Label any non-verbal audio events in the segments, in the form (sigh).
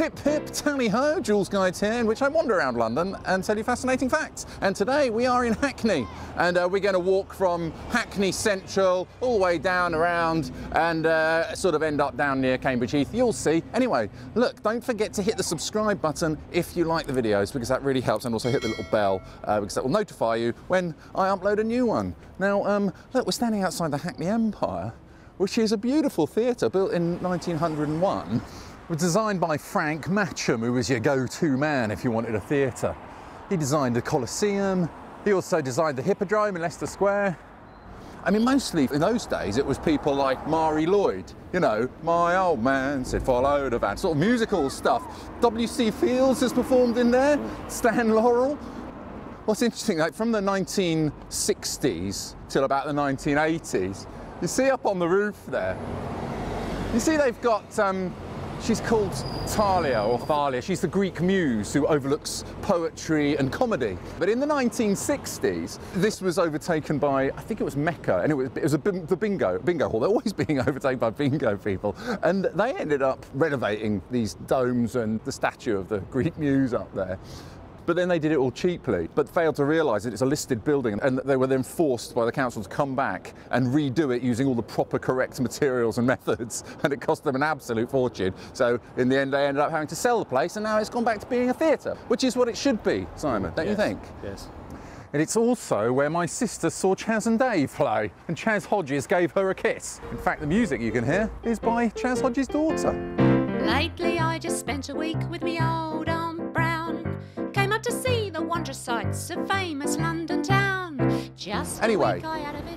Hip hip tally ho, Joolz Guides here, in which I wander around London and tell you fascinating facts. And today we are in Hackney, and uh, we're going to walk from Hackney Central all the way down around and uh, sort of end up down near Cambridge Heath. You'll see. Anyway, look, don't forget to hit the subscribe button if you like the videos because that really helps, and also hit the little bell uh, because that will notify you when I upload a new one. Now, um, look, we're standing outside the Hackney Empire, which is a beautiful theatre built in 1901 was designed by Frank Matcham, who was your go-to man if you wanted a theatre. He designed the Colosseum. He also designed the Hippodrome in Leicester Square. I mean, mostly in those days, it was people like Marie Lloyd, you know, my old man said follow the van, sort of musical stuff. W.C. Fields has performed in there, Stan Laurel. What's interesting, like from the 1960s till about the 1980s, you see up on the roof there, you see they've got um, She's called Thalia or Thalia. She's the Greek muse who overlooks poetry and comedy. But in the 1960s, this was overtaken by, I think it was Mecca, and it was, it was a, the bingo, bingo hall. They're always (laughs) being overtaken by bingo people. And they ended up renovating these domes and the statue of the Greek muse up there. But then they did it all cheaply, but failed to realise that it's a listed building and they were then forced by the council to come back and redo it using all the proper correct materials and (laughs) methods and it cost them an absolute fortune. So in the end they ended up having to sell the place and now it's gone back to being a theatre, which is what it should be, Simon, don't yes. you think? Yes. And it's also where my sister saw Chas and Dave play, and Chas Hodges gave her a kiss. In fact, the music you can hear is by Chas Hodges' daughter. Lately, I just spent a week with me old Aunt Brown to wondrous sights of famous London town. Just anyway,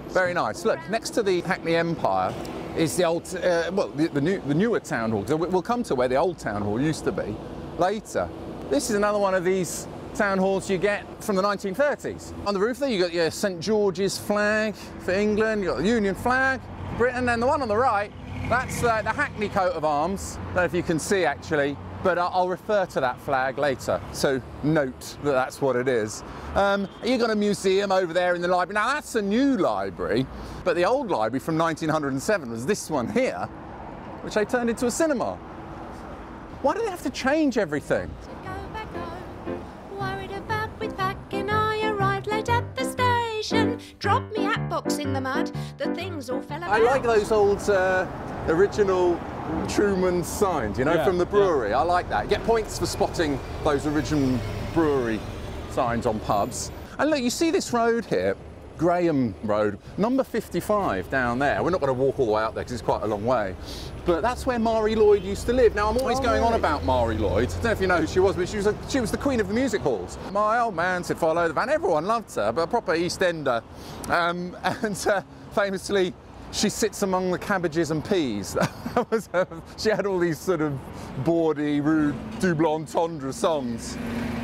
very nice. Look, next to the Hackney Empire is the old, uh, well, the, the, new, the newer town hall. So we'll come to where the old town hall used to be later. This is another one of these town halls you get from the 1930s. On the roof there, you got your St George's flag for England, you got the Union flag, Britain, and the one on the right, that's uh, the Hackney coat of arms. I don't know if you can see actually but I'll refer to that flag later. So note that that's what it is. Um, you've got a museum over there in the library. Now that's a new library, but the old library from 1907 was this one here, which they turned into a cinema. Why do they have to change everything? In the mud. The things all fell I like those old uh, original Truman signs, you know, yeah, from the brewery. Yeah. I like that. Get points for spotting those original brewery signs on pubs. And look, you see this road here, Graham Road, number 55 down there. We're not going to walk all the way up there because it's quite a long way. But that's where Marie Lloyd used to live. Now, I'm always oh, going really? on about Marie Lloyd. I don't know if you know who she was, but she was, a, she was the queen of the music halls. My old man said follow the van. Everyone loved her, but a proper East Ender. Um, (laughs) and uh, famously, she sits among the cabbages and peas. (laughs) she had all these sort of bawdy, rude, double entendre songs.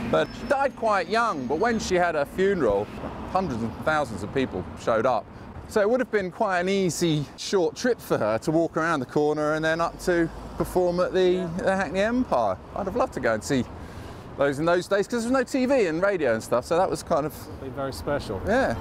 But she died quite young, but when she had her funeral, hundreds and thousands of people showed up. So it would have been quite an easy, short trip for her to walk around the corner and then up to perform at the, the Hackney Empire. I'd have loved to go and see those in those days because there was no TV and radio and stuff, so that was kind of... Be very special. Yeah.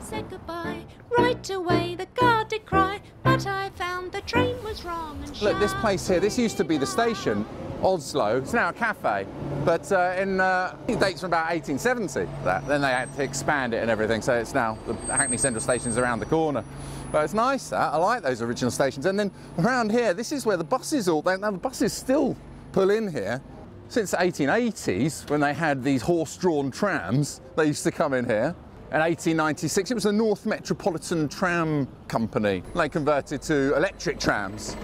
Said goodbye, right away the guard did cry, but I found the train was wrong and Look, this place here, this used to be the station, Oslo. It's now a cafe, but uh, in uh, it dates from about 1870. That. Then they had to expand it and everything, so it's now the Hackney Central Station is around the corner. But it's nice. That. I like those original stations. And then around here, this is where the buses all. Now the buses still pull in here. Since the 1880s, when they had these horse-drawn trams, they used to come in here. In 1896, it was the North Metropolitan Tram Company. They converted to electric trams.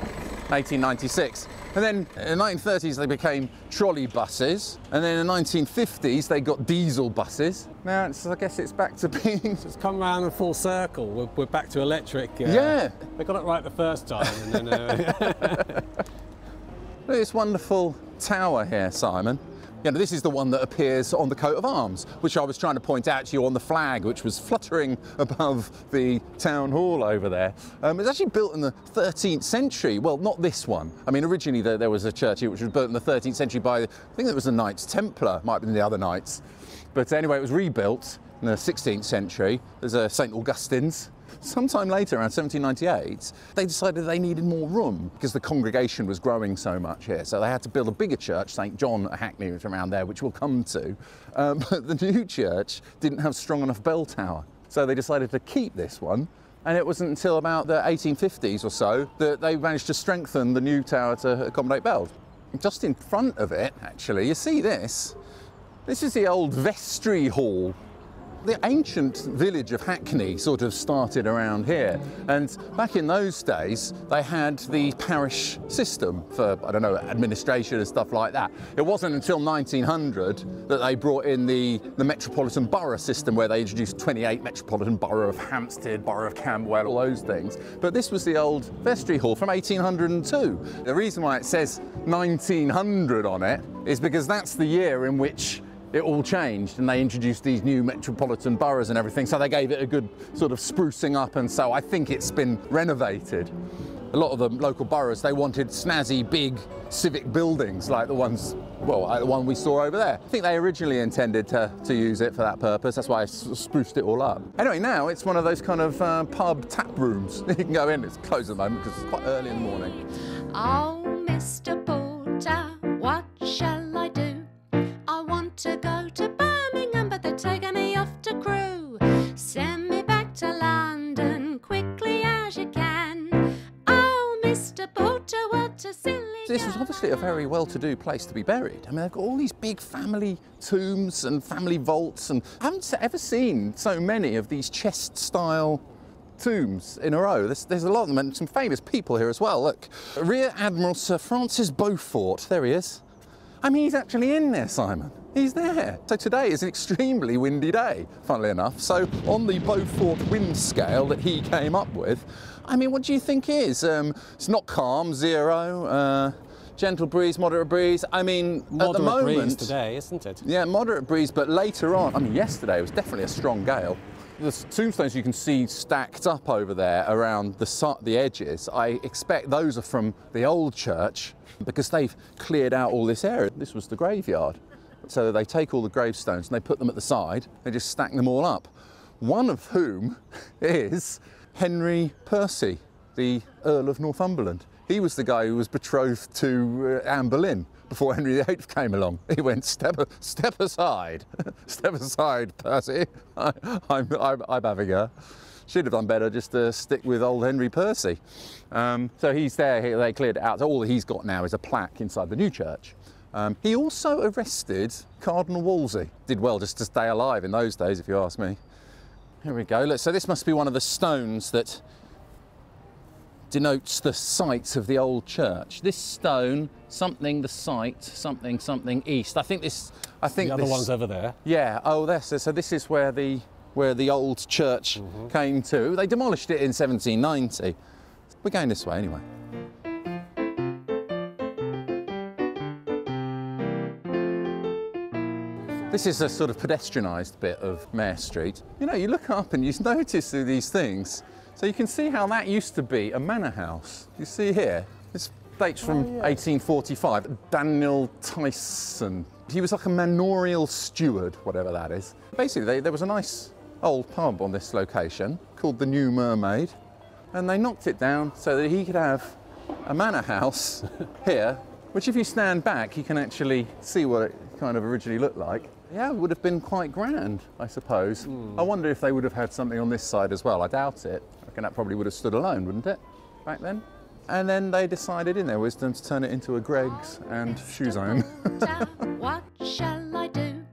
1896. And then in the 1930s they became trolley buses, and then in the 1950s they got diesel buses. Now I guess it's back to being... (laughs) it's come round in full circle. We're, we're back to electric. Uh, yeah. They got it right the first time. Then, uh... (laughs) Look at this wonderful tower here, Simon. You know, this is the one that appears on the coat of arms, which I was trying to point out to you on the flag, which was fluttering above the town hall over there. Um, it was actually built in the 13th century. Well, not this one. I mean, originally there, there, was a church here which was built in the 13th century by, I think it was the Knights Templar, might have been the other knights. But anyway, it was rebuilt in the 16th century. There's a St. Augustine's sometime later, around 1798, they decided they needed more room because the congregation was growing so much here. So they had to build a bigger church, St. John at Hackney, around there, which we'll come to. Um, (laughs) but the new church didn't have strong enough bell tower. So they decided to keep this one. And it wasn't until about the 1850s or so that they managed to strengthen the new tower to accommodate bells. Just in front of it, actually, you see this. This is the old vestry hall the ancient village of Hackney sort of started around here. And back in those days, they had the parish system for, I don't know, administration and stuff like that. It wasn't until 1900 that they brought in the, the metropolitan borough system where they introduced 28 metropolitan borough of Hampstead, borough of Camberwell, all those things. But this was the old vestry hall from 1802. The reason why it says 1900 on it is because that's the year in which it all changed and they introduced these new metropolitan boroughs and everything. So they gave it a good sort of sprucing up and so I think it's been renovated. A lot of the local boroughs, they wanted snazzy, big civic buildings like the ones, well, like the one we saw over there. I think they originally intended to, to use it for that purpose. That's why I spruced it all up. Anyway, now it's one of those kind of uh, pub tap rooms. (laughs) you can go in, it's closed at the moment because it's quite early in the morning. Oh, Mr. Porter, what shall I do? To go to Birmingham, but they're taking me off to Crewe. Send me back to London quickly as you can. Oh, Mr. Porter, what a silly. This was obviously a very well-to-do place to be buried. I mean, they've got all these big family tombs and family vaults, and I haven't ever seen so many of these chest-style tombs in a row. There's, there's a lot of them, and some famous people here as well. Look, Rear Admiral Sir Francis Beaufort. There he is. I mean, he's actually in there, Simon. He's there. So today is an extremely windy day, funnily enough. So on the Beaufort wind scale that he came up with, I mean, what do you think is? Um, it's not calm, zero, uh, gentle breeze, moderate breeze. I mean, at the Moderate moment, breeze today, isn't it? yeah, moderate breeze, but later on, I mean, yesterday was definitely a strong gale. The tombstones you can see stacked up over there around the, the edges, I expect those are from the old church because they've cleared out all this area. This was the graveyard. So they take all the gravestones and they put them at the side, they just stack them all up. One of whom (laughs) is Henry Percy, the Earl of Northumberland. He was the guy who was betrothed to uh, Anne Boleyn before Henry VIII came along. (laughs) He went, step, step aside, (laughs) step aside, Percy. I, I'm having her. Should have done better just to stick with old Henry Percy. Um, so he's there, he- they cleared it out. So all he's got now is a plaque inside the new church. Um, he also arrested Cardinal Wolsey. Did well just to stay alive in those days, if you ask me. Here we go. Look, so this must be one of the stones that denotes the site of the old church. This stone, something the site, something something east. I think this. I think The other this, one's over there. Yeah. Oh, this. So this is where the where the old church came to. They demolished it in 1790. We're going this way anyway. This is a sort of pedestrianised bit of Mare Street. You know, you look up and you (laughs) notice these things. So you can see how that used to be a manor house. You see here, this dates from 1845. Daniel Tyson. He was like a manorial steward, whatever that is. Basically, they, there was a nice old pub on this location called the New Mermaid, and they knocked it down so that he could have a manor house (laughs) here, which if you stand back, you can actually see what it kind of originally looked like. Yeah, it would have been quite grand, I suppose. Hmm. I wonder if they would have had something on this side as well. I doubt it. I reckon that probably would have stood alone, wouldn't it, back then? And then they decided in their wisdom to turn it into a Greg's and shoe zone. (laughs) What shall I do?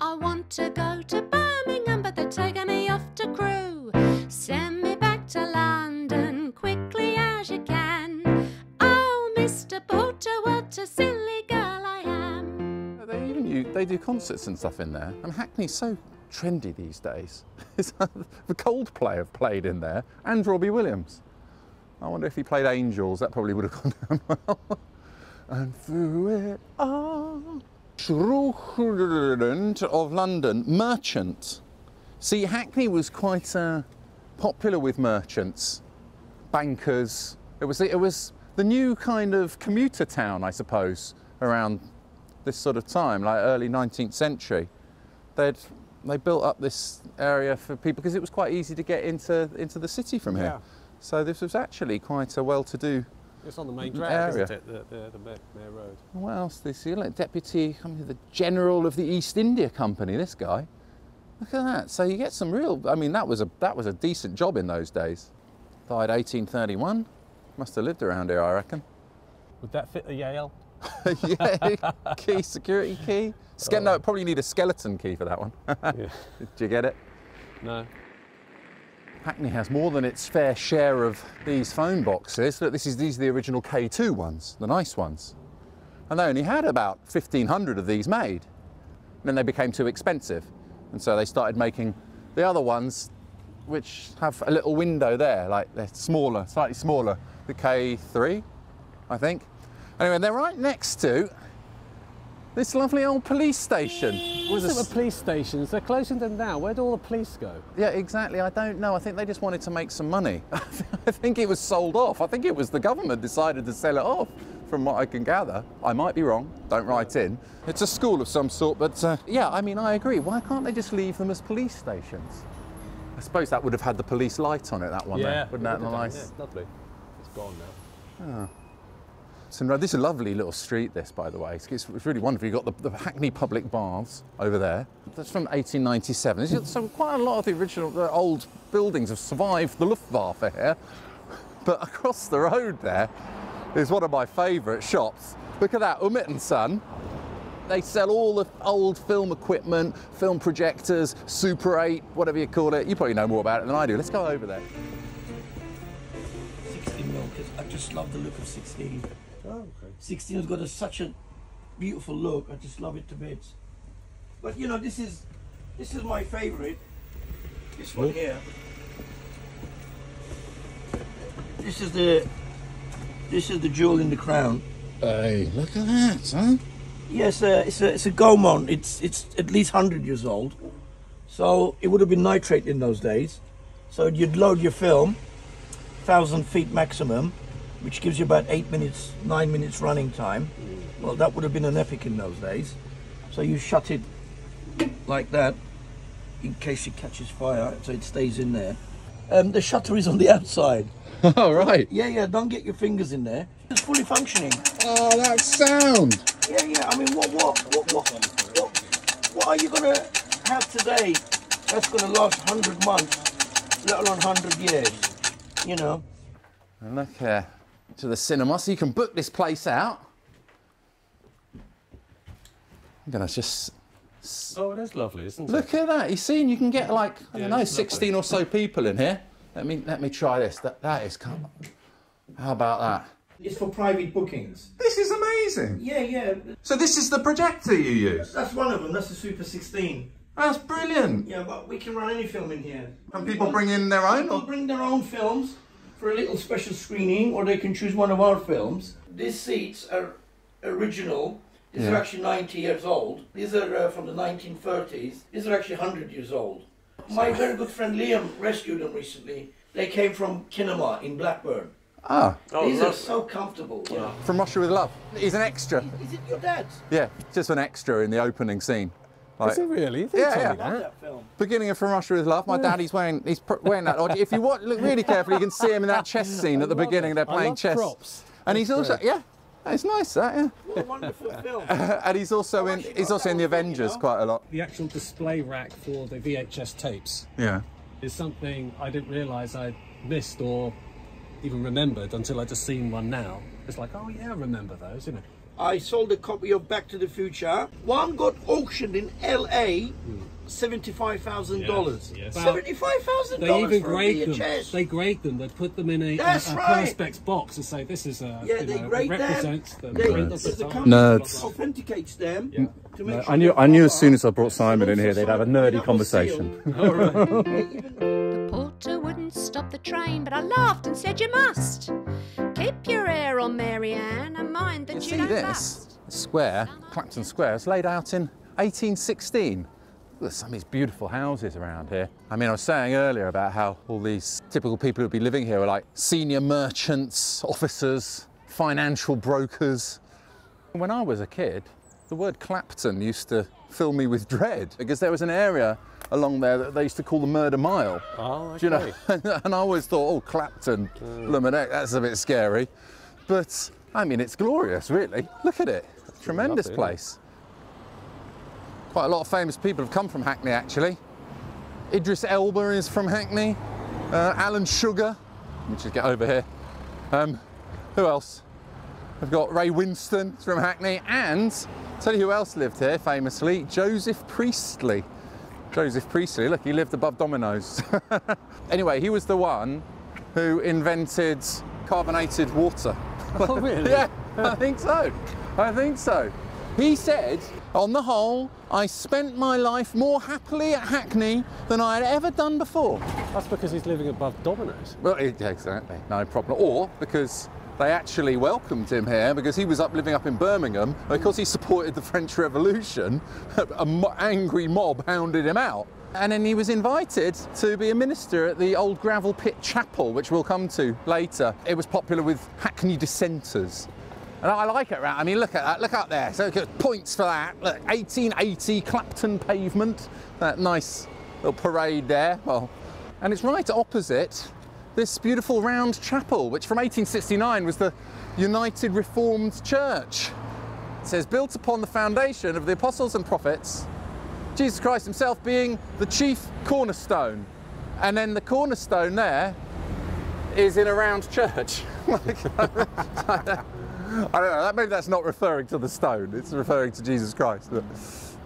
I want to go to Birmingham, but they're taking They do concerts and stuff in there. And Hackney's so trendy these days. (laughs) the Coldplay have played in there, and Robbie Williams. I wonder if he played Angels, that probably would have gone down (laughs) well. and through it all, Shrewsbury of London, merchant. See, Hackney was quite uh, popular with merchants, bankers. It was, it was the new kind of commuter town, I suppose, around this sort of time, like early 19th century. They'd they built up this area for people because it was quite easy to get into into the city from here. Yeah. So this was actually quite a well-to-do. It's on the main drag, area. isn't it? The, the, the Road. What else? This you see? know, deputy, I mean, the general of the East India Company. This guy. Look at that. So you get some real. I mean, that was a that was a decent job in those days. Died 1831. Must have lived around here, I reckon. Would that fit the Yale? (laughs) yeah, key, security key. Ske- no, probably need a skeleton key for that one. (laughs) yeah. Did you get it? No. Hackney has more than its fair share of these phone boxes. Look, this is, these are the original K2 ones, the nice ones. And they only had about 1,500 of these made. And then they became too expensive. And so they started making the other ones, which have a little window there, like they're smaller, slightly smaller. The K3, I think. Anyway, they're right next to this lovely old police station. What's With it with police stations? They're closing them now. Where do all the police go? Yeah, exactly. I don't know. I think they just wanted to make some money. (laughs) I think it was sold off. I think it was the government decided to sell it off, from what I can gather. I might be wrong. Don't write in. It's a school of some sort, but uh, yeah, I mean, I agree. Why can't they just leave them as police stations? I suppose that would have had the police light on it, that one there. Wouldn't that it be would have nice? done, yeah, lovely. It's gone now. This is a lovely little street, this, by the way. It's, it's really wonderful. You've got the, the Hackney Public Baths over there. That's from 1897. This is- So quite a lot of the original, the old buildings have survived the Luftwaffe here. But across the road there is one of my favourite shops. Look at that, Umit and Son. They sell all the old film equipment, film projectors, Super 8, whatever you call it. You probably know more about it than I do. Let's go over there. 16 mil because I just love the look of 16. Oh, okay. 16 has got a, such a beautiful look. I just love it to bits. But you know, this is this is my favorite. This one here. This is the this is the jewel in the crown. Hey, look at that, huh? Yes, uh, it's a it's a Gaumont. It's it's at least hundred years old, so it would have been nitrate in those days. So you'd load your film, thousand feet maximum, which gives you about eight minutes, nine minutes running time. Well, that would have been an epic in those days. So you shut it like that, in case it catches fire, so it stays in there. Um, the shutter is on the outside. (laughs) All right. Yeah, yeah. Don't get your fingers in there. It's fully functioning. Oh, that sound. Yeah, yeah. I mean, what, what, what, what, what, what are you gonna have today that's gonna last hundred months, let alone hundred years? You know. Look here to the cinema, so you can book this place out. I'm gonna just Oh, it is lovely, isn't it? look at that. You see, and you can get like I Yeah, don't know, it's lovely. 16 or so people in here. Let me let me try this. That that is come. How about that? It's for private bookings. This is amazing. Yeah, yeah. So this is the projector you use. That's one of them. That's the Super 16. That's brilliant. Yeah, but we can run any film in here. Can people bring in their own? People Or? bring their own films for a little special screening, or they can choose one of our films. These seats are original. These are actually 90 years old. These are uh, from the 1930s. These are actually 100 years old. My very good friend Liam rescued them recently. They came from Kinema in Blackburn. Ah, Oh, These are so comfortable. You know. from Russia with Love. He's an extra. Is it your dad? Yeah, just an extra in the opening scene. Like, Is it really? They Yeah, told yeah. me that. that film. beginning of From Russia with Love. My daddy's wearing he's pr- wearing that. If you watch, look really carefully, you can see him in that chess (laughs) scene at the beginning. it. They're I playing love chess, props. and he's That's also great. yeah, it's nice that yeah. What a wonderful (laughs) film. And he's also in actually also in the that one thing, you Avengers know. quite a lot. The actual display rack for the VHS tapes Yeah. is something I didn't realise I missed or even remembered until I'd just seen one now. It's like, oh yeah, I remember those, isn't it? I sold a copy of Back to the Future. One got auctioned in LA, seventy-five thousand dollars. Yes, yes. Seventy-five thousand They dollars even for a grade them. VHS. They grade them. They put them in a, a, That's a right. perspex box and say this is a yeah, you they know, grade them. represents the They, print the, of the the time. company Nerds. authenticates them. Yeah. To make sure I knew they're I knew as proper. soon as I brought Simon in here, they'd have a nerdy Double conversation. (laughs) All right. Yeah, (laughs) even- The porter wouldn't stop the train, but I laughed and said you must. Keep your ear on Marianne and mind that You you, see don't this bust. square, Clapton Square, it's laid out in 1816. There's some of these beautiful houses around here. I mean, I was saying earlier about how all these typical people who'd be living here are like senior merchants, officers, financial brokers. When I was a kid, the word Clapton used to fill me with dread because there was an area along there that they used to call the Murder Mile. Oh, Do you know? (laughs) and I always thought, oh, Clapton, mm. bloomin' heck, that's a bit scary. But I mean, it's glorious, really. Look at it. Tremendous lovely, isn't it? place. Quite a lot of famous people have come from Hackney, actually. Idris Elba is from Hackney. Uh, Alan Sugar. Let me just get over here. Um, who else? I've got Ray Winstone from Hackney, and tell you who else lived here famously, Joseph Priestley. Joseph Priestley, look, he lived above Domino's. (laughs) anyway, he was the one who invented carbonated water. (laughs) Oh, really? yeah, I think so. I think so. He said, on the whole, I spent my life more happily at Hackney than I had ever done before. That's because he's living above Domino's. Well, exactly, no problem. Or because they actually welcomed him here because he was up living up in Birmingham because he supported the French Revolution. (laughs) an angry mob hounded him out. And then he was invited to be a minister at the old gravel pit chapel, which we'll come to later. It was popular with Hackney dissenters. And I like it, right? I mean, look at that, look up there. So points for that. Look, 1880 Clapton pavement, that nice little parade there. Well, and it's right opposite this beautiful round chapel, which from 1869 was the United Reformed Church. It says, built upon the foundation of the apostles and prophets, Jesus Christ himself being the chief cornerstone. And then the cornerstone there is in a round church. (laughs) (laughs) I don't know, maybe that's not referring to the stone, it's referring to Jesus Christ. But,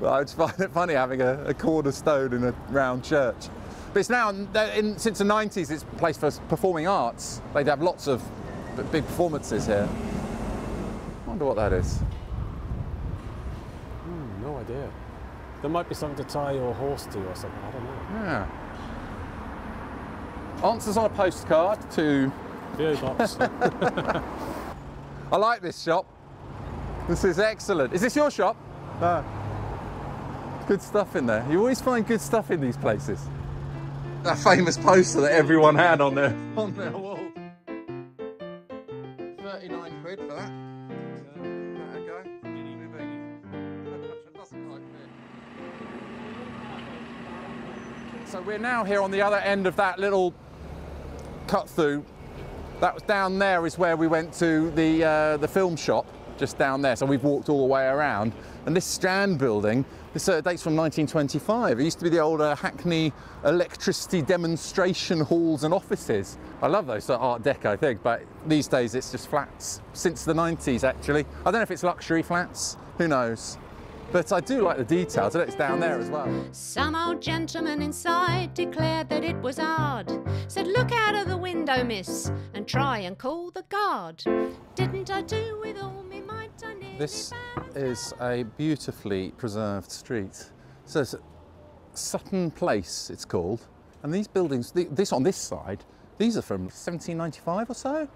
but I just find it funny having a, a cornerstone in a round church. But it's now, in, since the 90s, it's a place for performing arts. They'd have lots of big performances here. wonder what that is. Hmm, no idea. There might be something to tie your horse to or something. I don't know. Yeah. Answers on a postcard to. VO box. (laughs) (laughs) I like this shop. This is excellent. Is this your shop? No. Good stuff in there. You always find good stuff in these places. That famous poster that everyone had on their on their wall. So we're now here on the other end of that little cut through. That was down there is where we went to the uh, the film shop, just down there. So we've walked all the way around. And this Strand building, this uh, dates from 1925. It used to be the old uh, Hackney electricity demonstration halls and offices. I love those sort Art Deco thing, but these days it's just flats. Since the 90s, actually. I don't know if it's luxury flats. Who knows? But I do like the details. Know it's down there as well. Some old gentleman inside declared that it was odd. Said, Look out of the window, miss, and try and call the guard. Didn't I do with all me might? This is a beautifully preserved street. So it's Sutton Place, it's called. And these buildings, this on this side, these are from 1795 or so.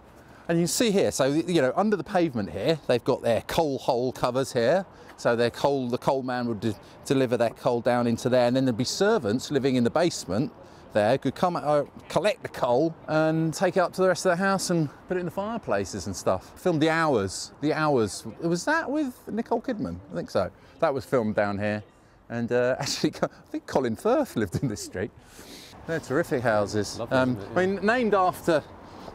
And you can see here, so you know, under the pavement here, they've got their coal hole covers here. So their coal, the coal man would de- deliver their coal down into there, and then there'd be servants living in the basement there could come uh, collect the coal and take it up to the rest of the house and put it in the fireplaces and stuff. Filmed The Hours. The Hours. Was that with Nicole Kidman? I think so. That was filmed down here. And uh, (laughs) actually, I think Colin Firth lived in this street. They're terrific houses. Lovely, Um, it? I mean, named after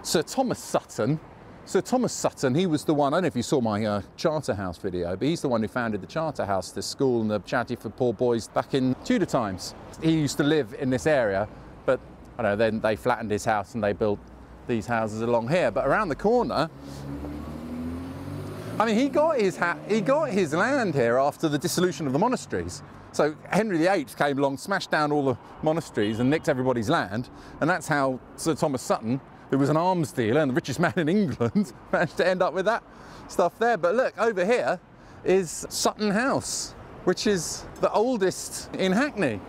Sir Thomas Sutton. Sir Thomas Sutton, he was the one, I don't know if you saw my uh, Charterhouse video, but he's the one who founded the Charterhouse, the school and the charity for poor boys back in Tudor times. He used to live in this area, but I don't know, then they flattened his house and they built these houses along here. But around the corner, I mean, he got his he got his land here after the dissolution of the monasteries. So Henry VIII came along, smashed down all the monasteries and nicked everybody's land, and that's how Sir Thomas Sutton, who was an arms dealer and the richest man in England, (laughs) managed to end up with that stuff there. But look, over here is Sutton House, which is the oldest in Hackney.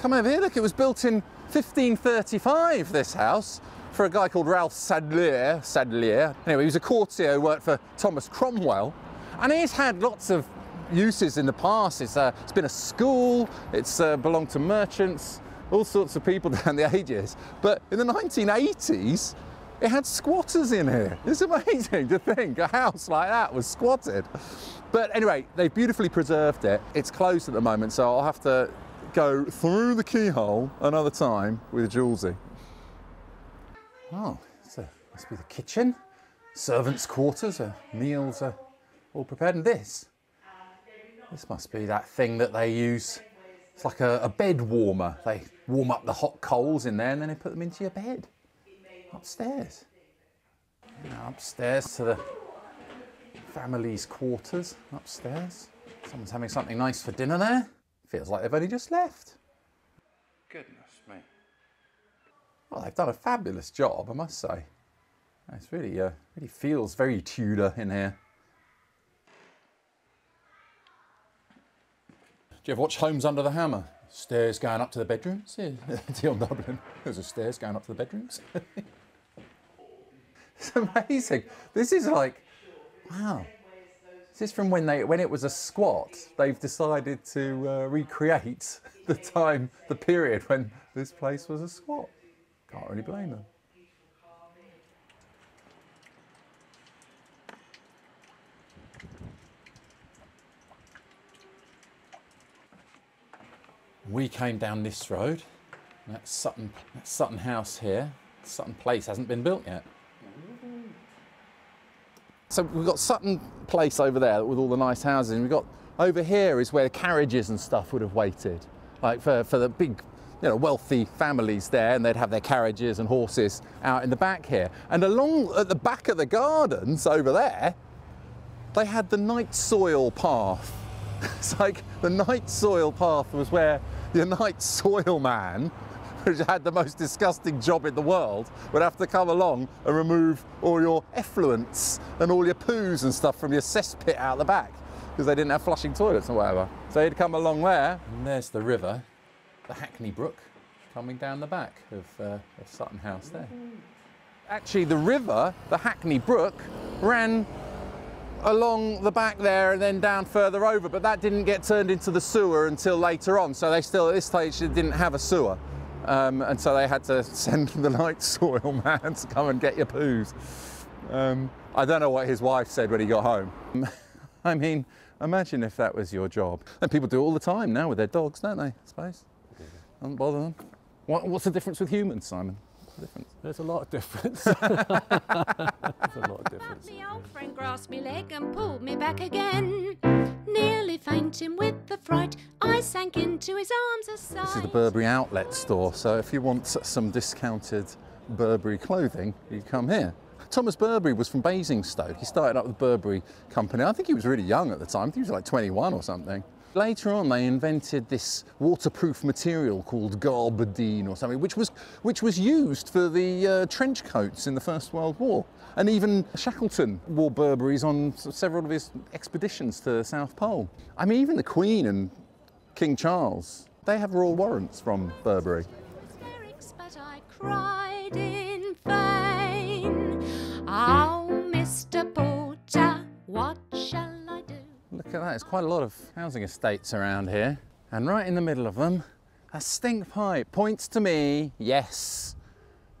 Come over here, look, it was built in 1535, this house, for a guy called Ralph Sadleir. Sadleir. Anyway, he was a courtier who worked for Thomas Cromwell, and he's had lots of uses in the past. It's, uh, it's been a school, it's uh, belonged to merchants, all sorts of people (laughs) down the ages. But in the 1980s, it had squatters in here. It's amazing to think a house like that was squatted. But anyway, they've beautifully preserved it. It's closed at the moment, so I'll have to go through the keyhole another time with Julesy. Oh, so must be the kitchen. Servants' quarters, uh, meals are all prepared. And this, this must be that thing that they use. It's like a, a bed warmer. They warm up the hot coals in there and then they put them into your bed upstairs. Now upstairs to the family's quarters upstairs. Someone's having something nice for dinner there. Feels like they've only just left. Goodness me. Well, they've done a fabulous job, I must say. It's really, uh, really feels very Tudor in here. Do you ever watch Homes Under the Hammer? Stairs going up to the bedrooms? (laughs) Yeah, Dion Dublin. There's a stairs going up to the bedrooms. (laughs) it's amazing. This is like, wow. This is from when they when it was a squat. They've decided to uh, recreate (laughs) the time, the period when this place was a squat. Can't really blame them. We came down this road. That's Sutton, that's Sutton House here. Sutton Place hasn't been built yet. So we've got Sutton Place over there with all the nice houses, and we've got over here is where carriages and stuff would have waited, like for, for the big, you know, wealthy families there, and they'd have their carriages and horses out in the back here. And along at the back of the gardens over there, they had the night soil path. (laughs) It's like the night soil path was where the night soil man (laughs) who had the most disgusting job in the world would have to come along and remove all your effluents and all your poos and stuff from your cesspit out the back because they didn't have flushing toilets or whatever. So he'd come along there, and there's the river, the Hackney Brook, coming down the back of, uh, of Sutton House there. Actually, the river, the Hackney Brook, ran along the back there and then down further over, but that didn't get turned into the sewer until later on. So they still, at this stage, didn't have a sewer. Um, and so they had to (laughs) send the night soil (laughs) man to come and get your poos. Um, I don't know what his wife said when he got home. (laughs) I mean, imagine if that was your job. And people do it all the time now with their dogs, don't they? I suppose. Doesn't bother them. What, what's the difference with humans, Simon? What's the difference? There's a lot of difference. (laughs) There's a lot of difference. Me old friend grasped me leg and pulled me back again. Nearly fainting with the fright, I sank into his arms aside. This is the Burberry outlet store, so if you want some discounted Burberry clothing, you come here. Thomas Burberry was from Basingstoke. He started up the Burberry company. I think he was really young at the time. I think he was like 21 or something. Later on, they invented this waterproof material called gabardine or something, which was, which was used for the uh, trench coats in the First World War. And even Shackleton wore Burberrys on several of his expeditions to the South Pole. I mean, even the Queen and King Charles, they have royal warrants from Burberry. Oh, Mr. Porter, what? Look at that, there's quite a lot of housing estates around here. And right in the middle of them, a stink pipe points to me, yes.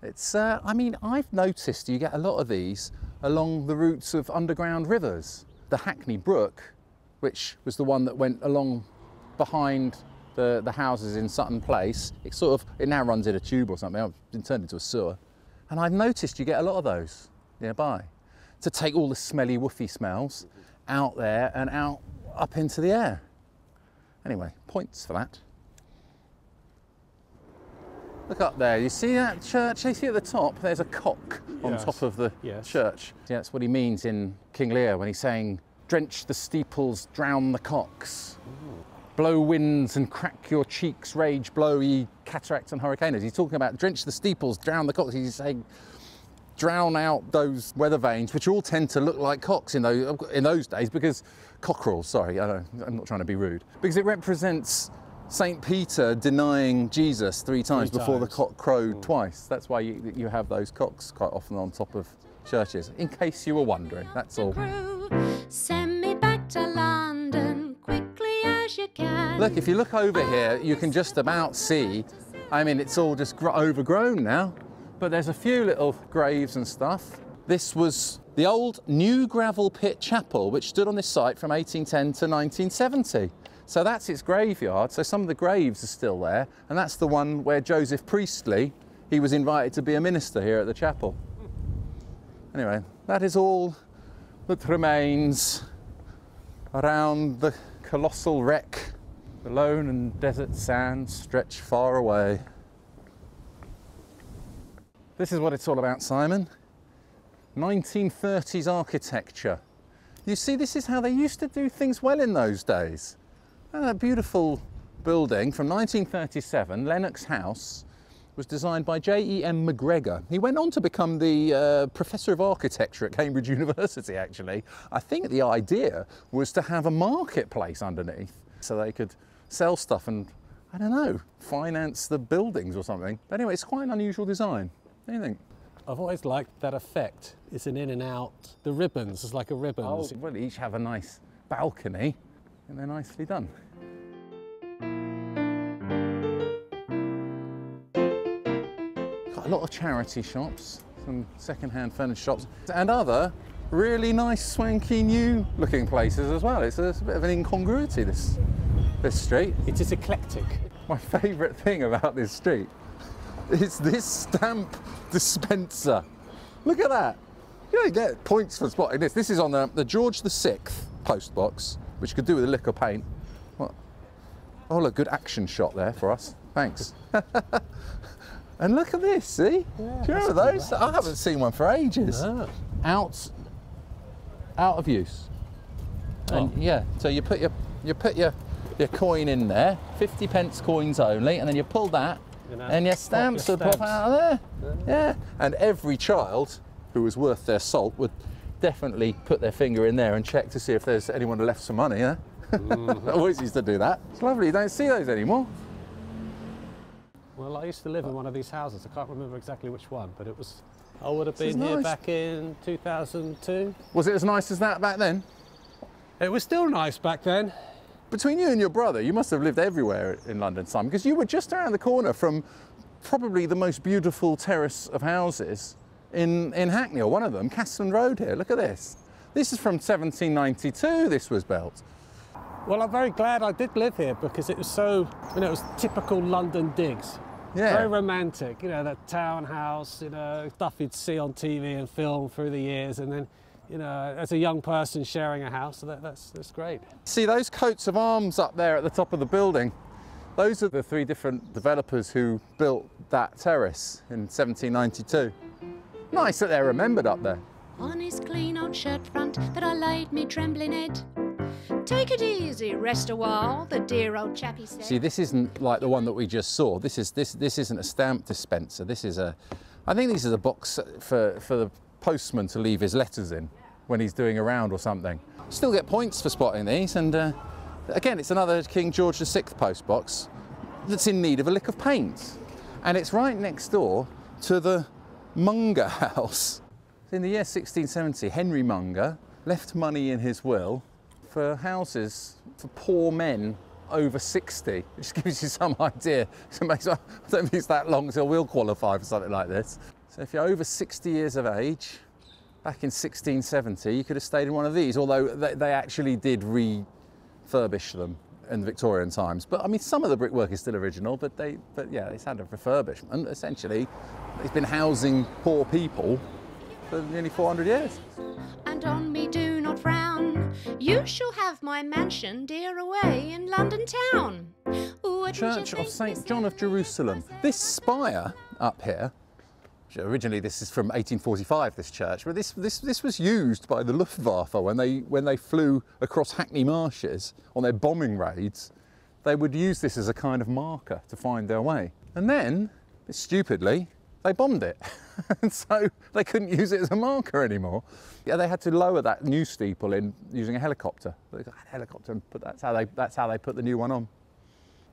It's, uh, I mean, I've noticed you get a lot of these along the routes of underground rivers. The Hackney Brook, which was the one that went along behind the, the houses in Sutton Place, it sort of, it now runs in a tube or something, it's been turned into a sewer. And I've noticed you get a lot of those nearby to take all the smelly, woofy smells out there and out up into the air. Anyway, points for that. Look up there, you see that church? You see at the top, there's a cock on Yes. top of the Yes. church. Yeah, that's what he means in King Lear when he's saying, drench the steeples, drown the cocks. Blow winds and crack your cheeks, rage, blow ye cataracts and hurricanes. He's talking about drench the steeples, drown the cocks. He's saying, drown out those weather vanes, which all tend to look like cocks in those, in those days because cockerels, sorry, I don't, I'm not trying to be rude, because it represents St. Peter denying Jesus three times Three before the times. cock crowed mm. twice. That's why you, you have those cocks quite often on top of churches, in case you were wondering, that's all. Send me back to London quickly as you can. Look, if you look over here, you can just about see, I mean, it's all just overgrown now, but there's a few little graves and stuff. This was the old New Gravel Pit Chapel, which stood on this site from 1810 to 1970. So that's its graveyard. So some of the graves are still there, and that's the one where Joseph Priestley, he was invited to be a minister here at the chapel. Anyway, that is all that remains around the colossal wreck. The lone and desert sands stretch far away. This is what it's all about, Simon. 1930s architecture. You see, this is how they used to do things well in those days. And that beautiful building from 1937, Lennox House, was designed by J.E.M. McGregor. He went on to become the uh, professor of architecture at Cambridge (laughs) University, actually. I think the idea was to have a marketplace underneath so they could sell stuff and, I don't know, finance the buildings or something. But anyway, it's quite an unusual design. What do you think? I've always liked that effect. It's an in and out. The ribbons, it's like a ribbon. Oh, well, each have a nice balcony and they're nicely done. Got a lot of charity shops, some second-hand furniture shops, and other really nice, swanky, new looking places as well. It's a, it's a bit of an incongruity, this, this street. It is eclectic. My favourite thing about this street is this stamp dispenser. Look at that. You don't get points for spotting this. This is on the, the George VI post box, which could do with a lick of paint. What? Oh, look, good action shot there for us. Thanks. (laughs) and look at this, see? Do you remember those? I haven't seen one for ages. Ah. Out, out of use. And Oh. yeah, so you put your you put your your coin in there, 50 pence coins only, and then you pull that, You know, and your pop your stamps pop out of there. Yeah. And every child who was worth their salt would definitely put their finger in there and check to see if there's anyone who left some money. Yeah. Mm-hmm. (laughs) I always used to do that. It's lovely. You don't see those anymore. Well, I used to live in one of these houses. I can't remember exactly which one, but it was. I would have This been here nice. back in 2002. Was it as nice as that back then? It was still nice back then. Between you and your brother, you must have lived everywhere in London, Simon, because you were just around the corner from probably the most beautiful terrace of houses in, in Hackney, or one of them, Castle Road here. Look at this. This is from 1792, this was built. Well, I'm very glad I did live here because it was so, you know, it was typical London digs. Yeah. Very romantic, you know, that townhouse, you know, stuff you'd see on TV and film through the years, and then, you know, as a young person sharing a house, so that, that's, that's great. See those coats of arms up there at the top of the building? Those are the three different developers who built that terrace in 1792. Nice that they're remembered up there. on his clean old shirt front that I laid me trembling head. Take it easy, rest a while, the dear old chappie said. See, this isn't like the one that we just saw. This is this this isn't a stamp dispenser. This is a, I think this is a box for for the postman to leave his letters in when he's doing a round or something. Still get points for spotting these, and uh, again, it's another King George VI post box that's in need of a lick of paint, and it's right next door to the Monger (laughs) House. In the year 1670, Henry Monger left money in his will for houses for poor men over 60. Which (laughs) gives you some idea. So (laughs) I don't think it's that long till we'll qualify for something like this. So if you're over 60 years of age, back in 1670, you could have stayed in one of these, although they, they actually did refurbish them in the Victorian times. But I mean, some of the brickwork is still original, but they, but yeah, it's had a refurbishment. Essentially, it's been housing poor people for nearly 400 years. and on me do not frown. You shall have my mansion dear away in London town. Church of St. John of Jerusalem. This spire up here, originally this is from 1845, this church, but this, this, this was used by the Luftwaffe when they, when they flew across Hackney Marshes on their bombing raids. They would use this as a kind of marker to find their way. And then, stupidly, they bombed it. (laughs) and so they couldn't use it as a marker anymore. Yeah, they had to lower that new steeple in using a helicopter. They got a helicopter and put, that's, how they, that's how they put the new one on.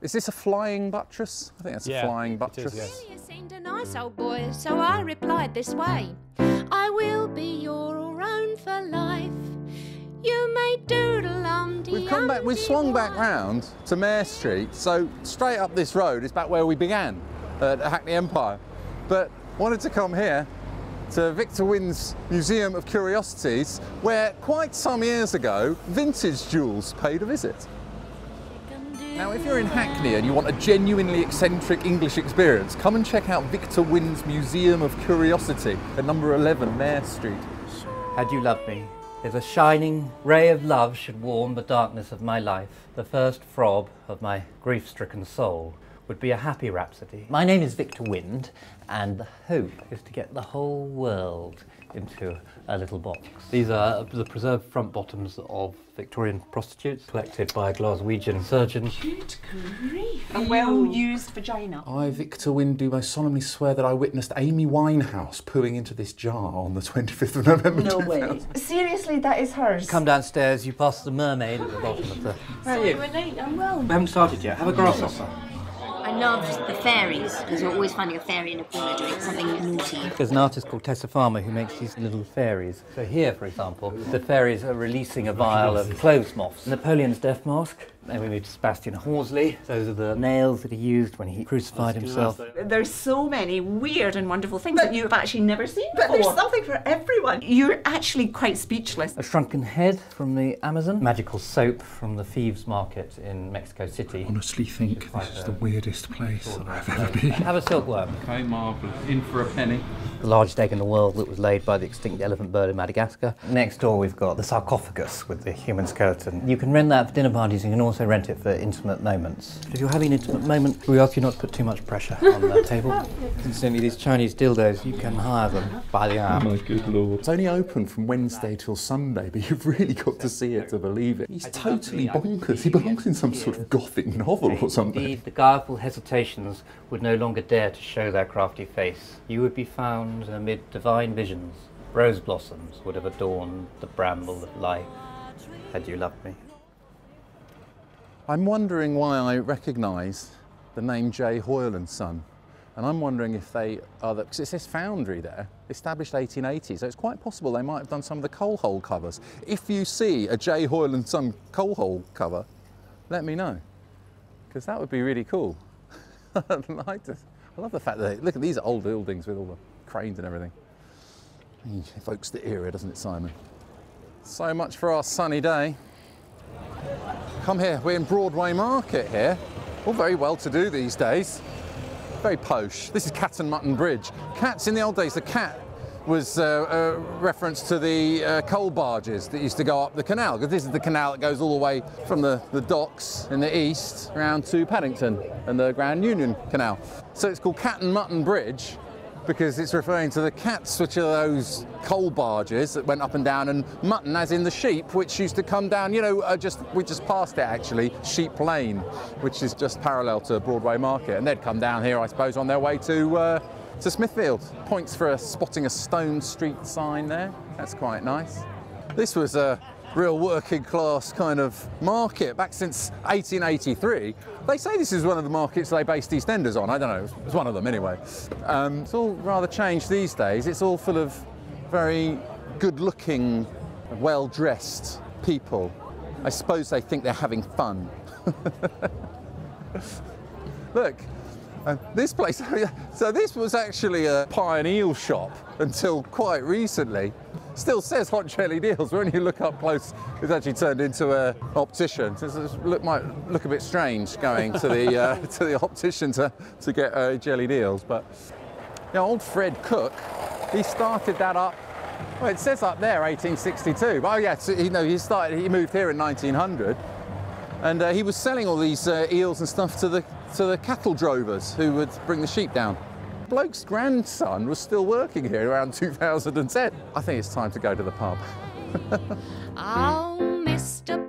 Is this a flying buttress? I think that's Yeah, a flying it is, buttress. yes. You seemed a nice old boy, so I replied this way I will be your own for life. You may doodle um We've come back, we've swung back round to Mare Street, so straight up this road is back where we began, at Hackney Empire. But wanted to come here to Viktor Wynd's Museum of Curiosities, where quite some years ago, vintage Joolz paid a visit. Now, if you're in Hackney and you want a genuinely eccentric English experience, come and check out Viktor Wynd's Museum of Curiosity at number 11 Mare Street. Had you loved me, if a shining ray of love should warm the darkness of my life, the first throb of my grief stricken soul would be a happy rhapsody. My name is Viktor Wynd, and the hope is to get the whole world into a little box. These are the preserved front bottoms of Victorian prostitutes collected by a Glaswegian surgeon. Good grief. A well used vagina. I, Viktor Wynd, do most solemnly swear that I witnessed Amy Winehouse pooing into this jar on the 25th of November. No way. Seriously, that is hers. Come downstairs, you pass the mermaid at the bottom of the. Where are you? We're late, I'm well. We haven't started yet. Have a grasshopper. I loved the fairies because you're always finding a fairy in a corner doing something naughty. There's an artist called Tessa Farmer who makes these little fairies. So here, for example, the fairies are releasing a vial of clothes moths. Napoleon's death mask. Then we move to Sebastian Horsley. Those are the nails that he used when he crucified himself. There's so many weird and wonderful things that you've actually never seen before. But there's something for everyone. You're actually quite speechless. A shrunken head from the Amazon. Magical soap from the Thieves Market in Mexico City. honestly think this is the weirdest place I've ever been. Have a silkworm. Okay, marvellous. In for a penny. The largest egg in the world that was laid by the extinct elephant bird in Madagascar. Next door, we've got the sarcophagus with the human skeleton. You can rent that for dinner parties. You can also rent it for intimate moments. If you're having an intimate moment, we ask you not to put too much pressure on the (laughs) table. Incidentally, these Chinese dildos, you can hire them by the hour. My good lord. It's only open from Wednesday till Sunday, but you've really got to see it to believe it. He's totally bonkers. He belongs in some sort of gothic novel or something. Indeed, the guileful hesitations would no longer dare to show their crafty face. You would be found amid divine visions. Rose blossoms would have adorned the bramble of life had you loved me. I'm wondering why I recognise the name J. Hoyle and Son. And I'm wondering if they are the, because it says foundry there, established 1880, so it's quite possible they might have done some of the coal hole covers. If you see a J. Hoyle and Son coal hole cover, let me know, because that would be really cool. (laughs) I'd like to, I love the fact that, they, look at these old buildings with all the cranes and everything. Evokes the era, doesn't it, Simon? So much for our sunny day. Come here, we're in Broadway Market here. All very well to do these days. Very posh. This is Cat and Mutton Bridge. Cats in the old days, the cat was uh, a reference to the uh, coal barges that used to go up the canal, because this is the canal that goes all the way from the, the docks in the east around to Paddington and the Grand Union Canal. So it's called Cat and Mutton Bridge because it's referring to the cats, which are those coal barges that went up and down, and mutton, as in the sheep, which used to come down. You know, uh, just we just passed it actually, Sheep Lane, which is just parallel to Broadway Market, and they'd come down here, I suppose, on their way to. Uh, to Smithfield. Points for spotting a Stone Street sign there. That's quite nice. This was a real working class kind of market back since 1883. They say this is one of the markets they based EastEnders on. I don't know, it's one of them anyway. Um, it's all rather changed these days. It's all full of very good looking, well dressed people. I suppose they think they're having fun. (laughs) Look, uh, this place, (laughs) so this was actually a pie and eel shop until quite recently. Still says hot jellied eels, when you look up close, it's actually turned into a optician. It look, might look a bit strange going to the uh, (laughs) to the optician to, to get uh, jellied eels. But know, old Fred Cooke, he started that up. Well, it says up there 1862. But oh yeah, so, you know, he started. He moved here in 1900, and uh, he was selling all these uh, eels and stuff to the to the cattle drovers who would bring the sheep down. Bloke's grandson was still working here around (laughs) 2010. I think it's time to go to the pub. (laughs) Oh, Mr.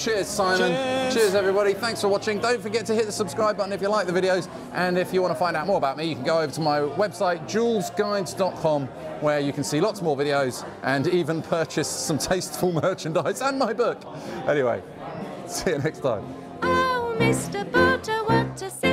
Cheers, Simon. Cheers. everybody. Thanks for watching. Don't forget to hit the subscribe button if you like the videos. And if you want to find out more about me, you can go over to my website, joolzguides.com, where you can see lots more videos and even purchase some tasteful (laughs) merchandise and my book. Anyway, (laughs) see you next time. Oh, Mr. Porter, what a